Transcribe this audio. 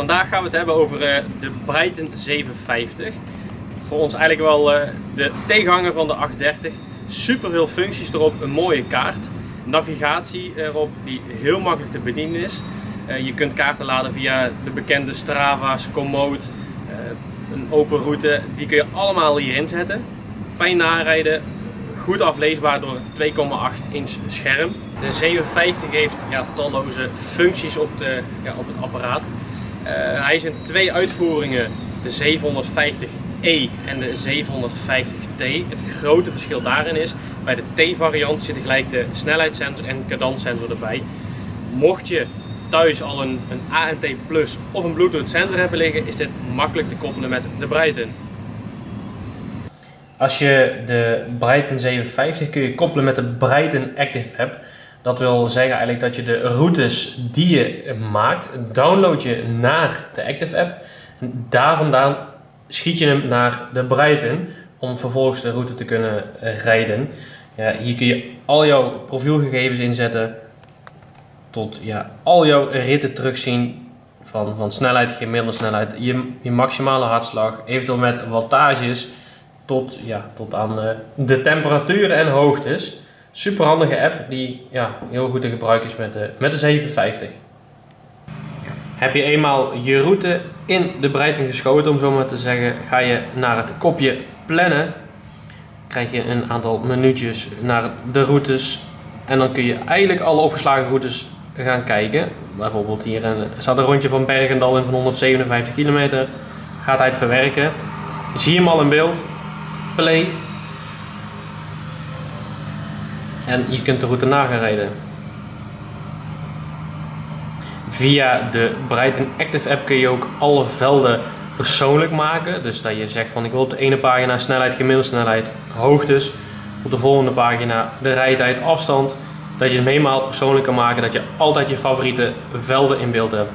Vandaag gaan we het hebben over uh, de Brighton 750. Voor ons eigenlijk wel uh, de tegenhanger van de 830. Super veel functies erop, een mooie kaart. Navigatie erop die heel makkelijk te bedienen is. Uh, je kunt kaarten laden via de bekende Strava's, Komoot, een open route. Die kun je allemaal hierin zetten. Fijn narijden, goed afleesbaar door een 2,8 inch scherm. De 750 heeft ja, talloze functies op, de, ja, op het apparaat. Uh, hij is in twee uitvoeringen, de 750e en de 750T. Het grote verschil daarin is, bij de T-variant zit gelijk de snelheidssensor en cadanssensor erbij. Mocht je thuis al een, een ANT Plus of een Bluetooth sensor hebben liggen, is dit makkelijk te koppelen met de Brighton. Als je de Brighton 750 kun je koppelen met de Brighton Active App. Dat wil zeggen eigenlijk dat je de routes die je maakt, download je naar de Active App. Daar vandaan schiet je hem naar de Brighton om vervolgens de route te kunnen rijden. Ja, hier kun je al jouw profielgegevens inzetten, tot ja, al jouw ritten terugzien van, van snelheid, gemiddelde snelheid, je, je maximale hartslag, eventueel met wattages tot, ja, tot aan de, de temperaturen en hoogtes. Super handige app die ja, heel goed te gebruiken is met de, met de 750. Heb je eenmaal je route in de breiding geschoten, om zo maar te zeggen, ga je naar het kopje plannen. Krijg je een aantal minuutjes naar de routes. En dan kun je eigenlijk alle opgeslagen routes gaan kijken. Bijvoorbeeld hier staat een rondje van Bergendal in van 157 kilometer. Gaat hij het verwerken. Zie je hem al in beeld. Play. En je kunt de route na gaan rijden. Via de Brighton Active app kun je ook alle velden persoonlijk maken. Dus dat je zegt van ik wil op de ene pagina snelheid, gemiddelde snelheid, hoogtes. Op de volgende pagina de rijtijd, afstand. Dat je hem helemaal persoonlijk kan maken. Dat je altijd je favoriete velden in beeld hebt.